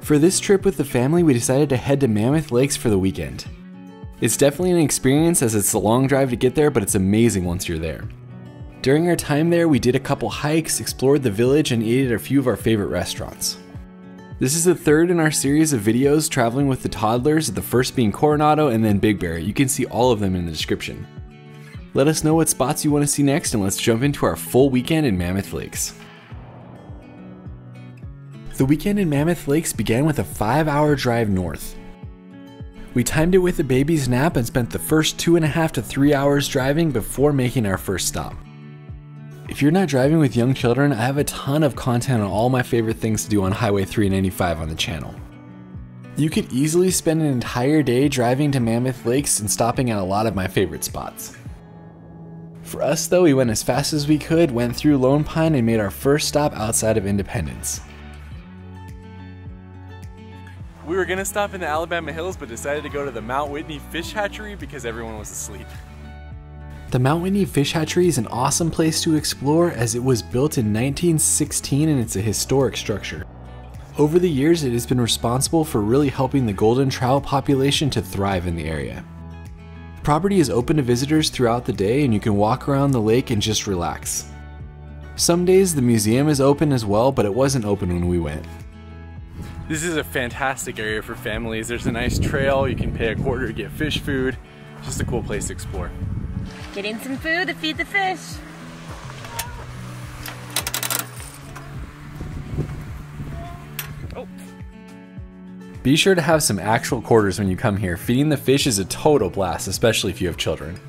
For this trip with the family, we decided to head to Mammoth Lakes for the weekend. It's definitely an experience as it's a long drive to get there, but it's amazing once you're there. During our time there, we did a couple hikes, explored the village, and ate at a few of our favorite restaurants. This is the third in our series of videos traveling with the toddlers, the first being Coronado and then Big Bear. You can see all of them in the description. Let us know what spots you want to see next and let's jump into our full weekend in Mammoth Lakes. The weekend in Mammoth Lakes began with a 5 hour drive north. We timed it with the baby's nap and spent the first two and a half to three hours driving before making our first stop. If you're not driving with young children, I have a ton of content on all my favorite things to do on Highway 395 on the channel. You could easily spend an entire day driving to Mammoth Lakes and stopping at a lot of my favorite spots. For us though, we went as fast as we could, went through Lone Pine and made our first stop outside of Independence. Gonna stop in the Alabama Hills, but decided to go to the Mount Whitney Fish Hatchery because everyone was asleep. The Mount Whitney Fish Hatchery is an awesome place to explore as it was built in 1916 and it's a historic structure. Over the years, it has been responsible for really helping the golden trout population to thrive in the area. The property is open to visitors throughout the day and you can walk around the lake and just relax. Some days the museum is open as well, but it wasn't open when we went. This is a fantastic area for families. There's a nice trail, you can pay a quarter to get fish food. Just a cool place to explore. Getting some food to feed the fish. Oh. Be sure to have some actual quarters when you come here. Feeding the fish is a total blast, especially if you have children.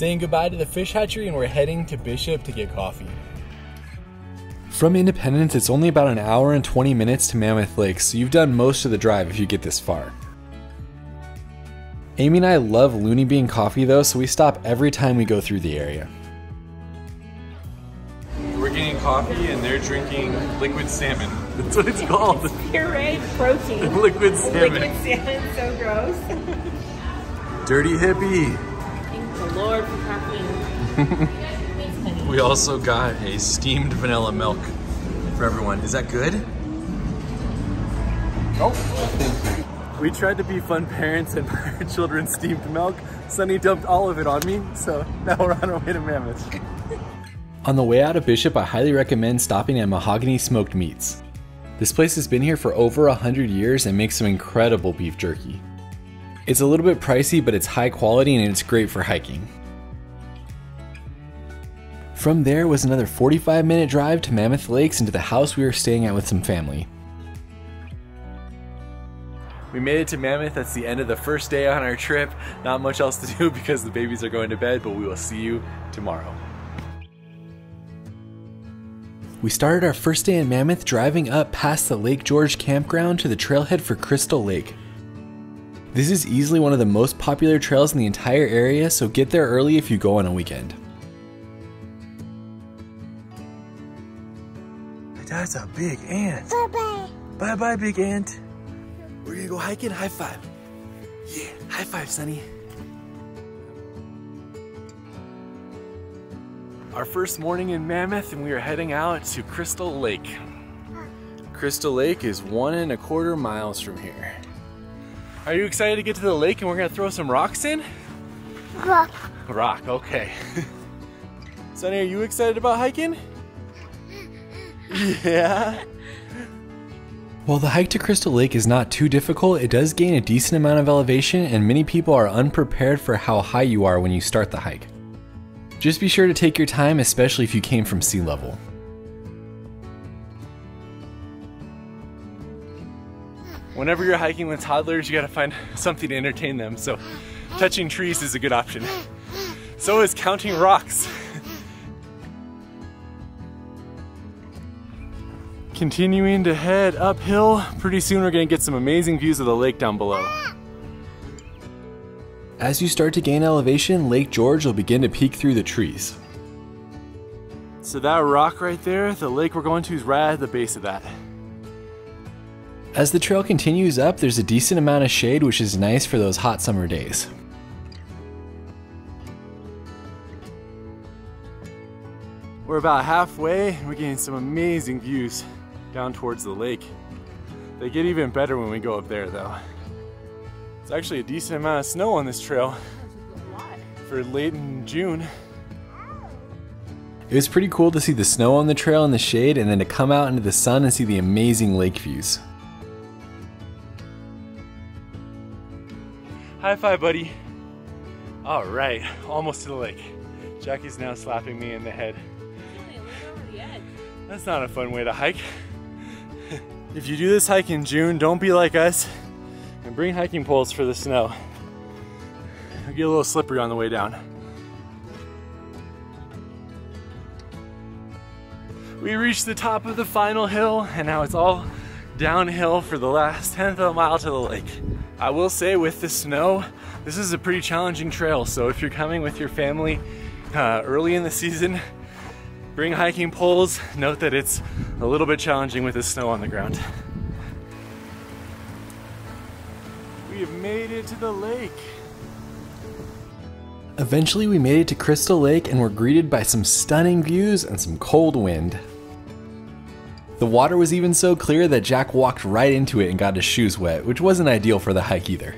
Saying goodbye to the fish hatchery and we're heading to Bishop to get coffee. From Independence, it's only about an hour and 20 minutes to Mammoth Lake, so you've done most of the drive if you get this far. Amy and I love Looney Bean coffee though, so we stop every time we go through the area. We're getting coffee and they're drinking liquid salmon. That's what it's called. Pureed protein. liquid salmon. Liquid salmon, so gross. Dirty hippie. Thank the Lord for caffeine. We also got a steamed vanilla milk for everyone. Is that good? Oh, We tried to be fun parents and buy our children steamed milk. Sunny dumped all of it on me, so now we're on our way to Mammoth. On the way out of Bishop, I highly recommend stopping at Mahogany Smoked Meats. This place has been here for over a hundred years and makes some incredible beef jerky. It's a little bit pricey, but it's high quality and it's great for hiking. From there was another 45 minute drive to Mammoth Lakes and to the house we were staying at with some family. We made it to Mammoth. That's the end of the first day on our trip. Not much else to do because the babies are going to bed, but we will see you tomorrow. We started our first day in Mammoth driving up past the Lake George campground to the trailhead for Crystal Lake. This is easily one of the most popular trails in the entire area, so get there early if you go on a weekend. That's a big ant. Bye bye. Bye bye, big ant. We're gonna go hiking. High five. Yeah, high five, Sonny. Our first morning in Mammoth, and we are heading out to Crystal Lake. Crystal Lake is one and a quarter miles from here. Are you excited to get to the lake and we're gonna throw some rocks in? Rock. Rock, okay. Sonny, are you excited about hiking? Yeah. While the hike to Crystal Lake is not too difficult, it does gain a decent amount of elevation, and many people are unprepared for how high you are when you start the hike. Just be sure to take your time, especially if you came from sea level. Whenever you're hiking with toddlers, you gotta find something to entertain them, so touching trees is a good option. So is counting rocks. Continuing to head uphill, pretty soon we're gonna get some amazing views of the lake down below. As you start to gain elevation, Lake George will begin to peek through the trees. So that rock right there, the lake we're going to is right at the base of that. As the trail continues up, there's a decent amount of shade, which is nice for those hot summer days. We're about halfway and we're getting some amazing views down towards the lake. They get even better when we go up there though. It's actually a decent amount of snow on this trail for late in June. It was pretty cool to see the snow on the trail in the shade and then to come out into the sun and see the amazing lake views. High five, buddy. All right, almost to the lake. Jackie's now slapping me in the head. That's not a fun way to hike. if you do this hike in June, don't be like us and bring hiking poles for the snow. It'll get a little slippery on the way down. We reached the top of the final hill and now it's all downhill for the last tenth of a mile to the lake. I will say with the snow, this is a pretty challenging trail. So if you're coming with your family uh, early in the season, bring hiking poles. Note that it's a little bit challenging with the snow on the ground. We have made it to the lake. Eventually, we made it to Crystal Lake and were greeted by some stunning views and some cold wind. The water was even so clear that Jack walked right into it and got his shoes wet, which wasn't ideal for the hike either.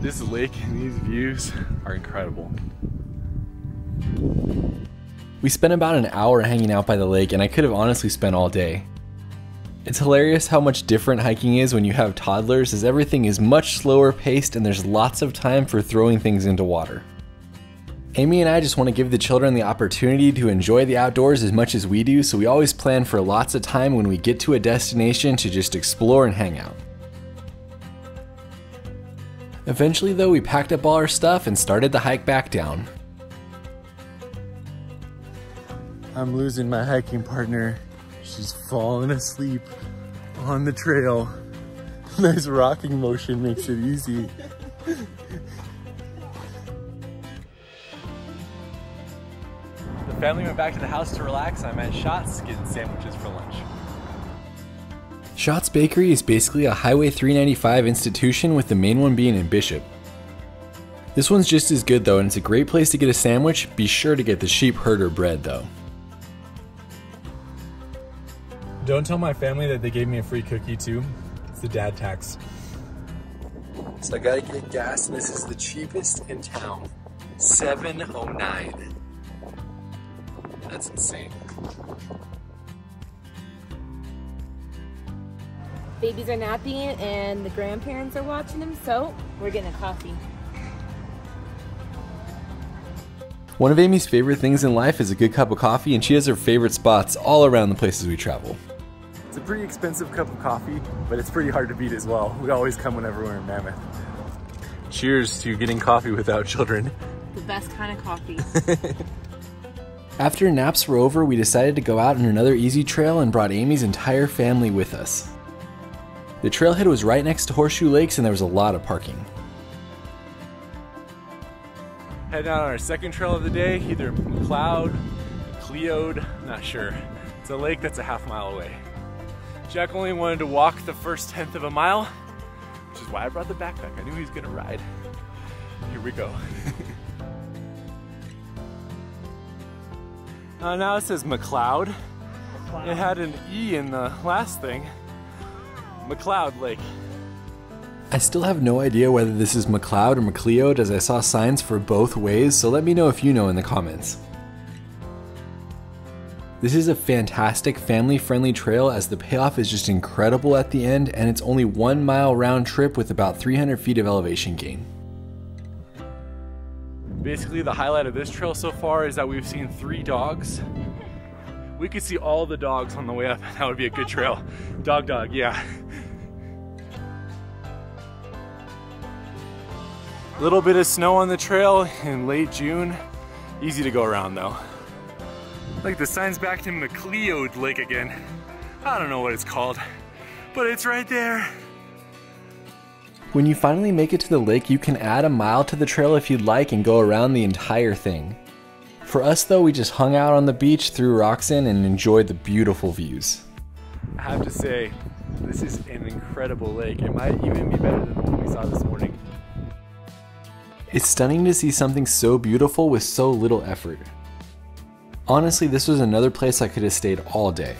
This lake and these views are incredible. We spent about an hour hanging out by the lake, and I could have honestly spent all day. It's hilarious how much different hiking is when you have toddlers, as everything is much slower paced and there's lots of time for throwing things into water. Amy and I just want to give the children the opportunity to enjoy the outdoors as much as we do, so we always plan for lots of time when we get to a destination to just explore and hang out. Eventually, though, we packed up all our stuff and started the hike back down. I'm losing my hiking partner. She's falling asleep on the trail. Nice rocking motion makes it easy. Family went back to the house to relax. I'm at Schat's getting sandwiches for lunch. Schat's Bakery is basically a Highway 395 institution with the main one being in Bishop. This one's just as good though, and it's a great place to get a sandwich. Be sure to get the sheep herder bread though. Don't tell my family that they gave me a free cookie too. It's the dad tax. So I gotta get gas, and this is the cheapest in town. 709. That's insane. Babies are napping and the grandparents are watching them, so we're getting a coffee. One of Amy's favorite things in life is a good cup of coffee, and she has her favorite spots all around the places we travel. It's a pretty expensive cup of coffee, but it's pretty hard to beat as well. We always come whenever we're in Mammoth. Cheers to getting coffee without children. The best kind of coffee. After naps were over, we decided to go out on another easy trail and brought Amy's entire family with us. The trailhead was right next to Horseshoe Lakes and there was a lot of parking. Heading out on our second trail of the day, either McLeod, Cleode, not sure. It's a lake that's a half mile away. Jack only wanted to walk the first tenth of a mile, which is why I brought the backpack. I knew he was gonna ride. Here we go. uh, now it says McLeod. It had an E in the last thing. McLeod Lake. I still have no idea whether this is McLeod or McLeod as I saw signs for both ways, so let me know if you know in the comments. This is a fantastic family friendly trail as the payoff is just incredible at the end and it's only one mile round trip with about 300 feet of elevation gain. Basically the highlight of this trail so far is that we've seen three dogs. We could see all the dogs on the way up. That would be a good trail. Dog dog, yeah. Little bit of snow on the trail in late June. Easy to go around though. Like the sign's back to McLeod Lake again. I don't know what it's called, but it's right there. When you finally make it to the lake, you can add a mile to the trail if you'd like and go around the entire thing. For us though, we just hung out on the beach, threw rocks in, and enjoyed the beautiful views. I have to say, this is an incredible lake. It might even be better than the one we saw this morning. It's stunning to see something so beautiful with so little effort. Honestly, this was another place I could have stayed all day.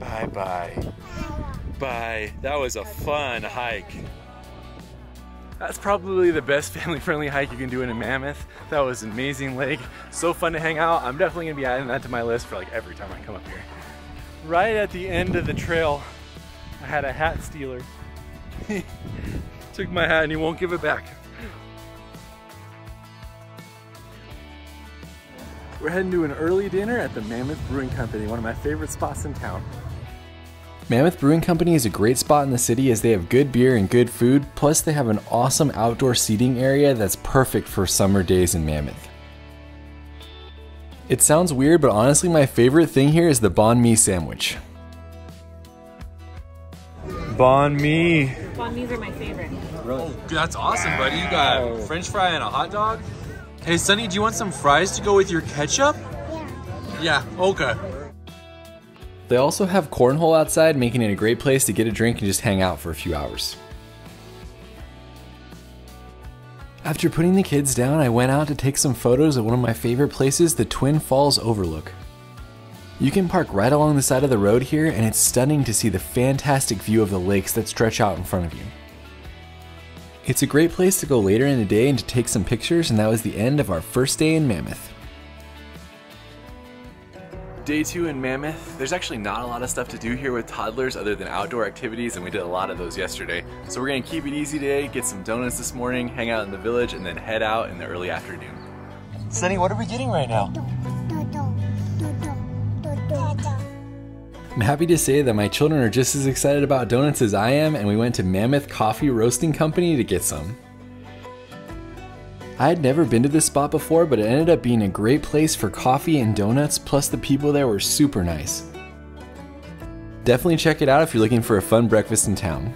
Bye bye. Bye. That was a fun hike. That's probably the best family friendly hike you can do in a Mammoth. That was an amazing lake. So fun to hang out. I'm definitely gonna be adding that to my list for like every time I come up here. Right at the end of the trail, I had a hat stealer. Took my hat and he won't give it back. We're heading to an early dinner at the Mammoth Brewing Company, one of my favorite spots in town. Mammoth Brewing Company is a great spot in the city as they have good beer and good food, plus they have an awesome outdoor seating area that's perfect for summer days in Mammoth. It sounds weird, but honestly my favorite thing here is the banh mi sandwich. Banh mi. Banh mi's are my favorite. Oh, that's awesome, buddy. You got French fry and a hot dog. Hey, Sonny, do you want some fries to go with your ketchup? Yeah. Yeah. Okay. They also have cornhole outside, making it a great place to get a drink and just hang out for a few hours. After putting the kids down, I went out to take some photos at one of my favorite places, the Twin Falls Overlook. You can park right along the side of the road here, and it's stunning to see the fantastic view of the lakes that stretch out in front of you. It's a great place to go later in the day and to take some pictures, and that was the end of our first day in Mammoth. Day two in Mammoth. There's actually not a lot of stuff to do here with toddlers other than outdoor activities, and we did a lot of those yesterday. So we're gonna keep it easy today, get some donuts this morning, hang out in the village, and then head out in the early afternoon. Sunny, what are we getting right now? I'm happy to say that my children are just as excited about donuts as I am, and we went to Mammoth Coffee Roasting Company to get some. I had never been to this spot before, but it ended up being a great place for coffee and donuts, plus the people there were super nice. Definitely check it out if you're looking for a fun breakfast in town.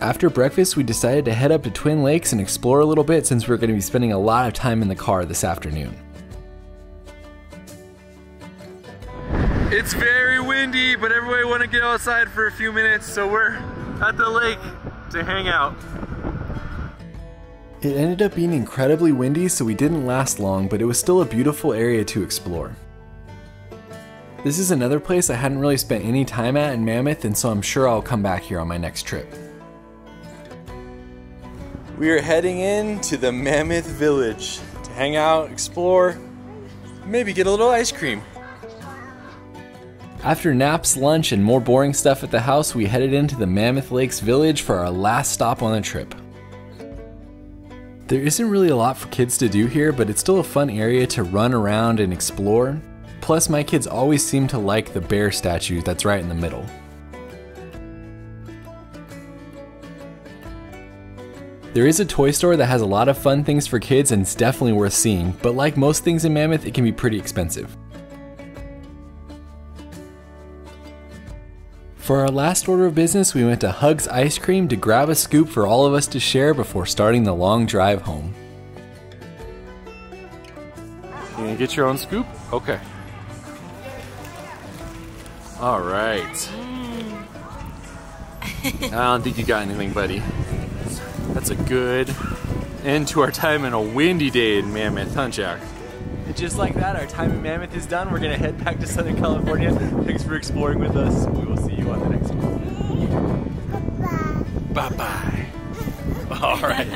After breakfast, we decided to head up to Twin Lakes and explore a little bit since we're going to be spending a lot of time in the car this afternoon. It's very windy, but everybody want to get outside for a few minutes, so we're at the lake to hang out. It ended up being incredibly windy, so we didn't last long, but it was still a beautiful area to explore. This is another place I hadn't really spent any time at in Mammoth, and so I'm sure I'll come back here on my next trip. We are heading in to the Mammoth Village to hang out, explore, maybe get a little ice cream. After naps, lunch, and more boring stuff at the house, we headed into the Mammoth Lakes Village for our last stop on the trip. There isn't really a lot for kids to do here, but it's still a fun area to run around and explore. Plus, my kids always seem to like the bear statue that's right in the middle. There is a toy store that has a lot of fun things for kids and it's definitely worth seeing, but like most things in Mammoth, it can be pretty expensive. For our last order of business, we went to Hugs Ice Cream to grab a scoop for all of us to share before starting the long drive home. You gonna get your own scoop? Okay. All right. Mm. I don't think you got anything, buddy. That's a good end to our time in a windy day in Mammoth, huh, Jack? And just like that, our time in Mammoth is done. We're gonna head back to Southern California. Thanks for exploring with us. We will see you on the next one. Bye bye. All right.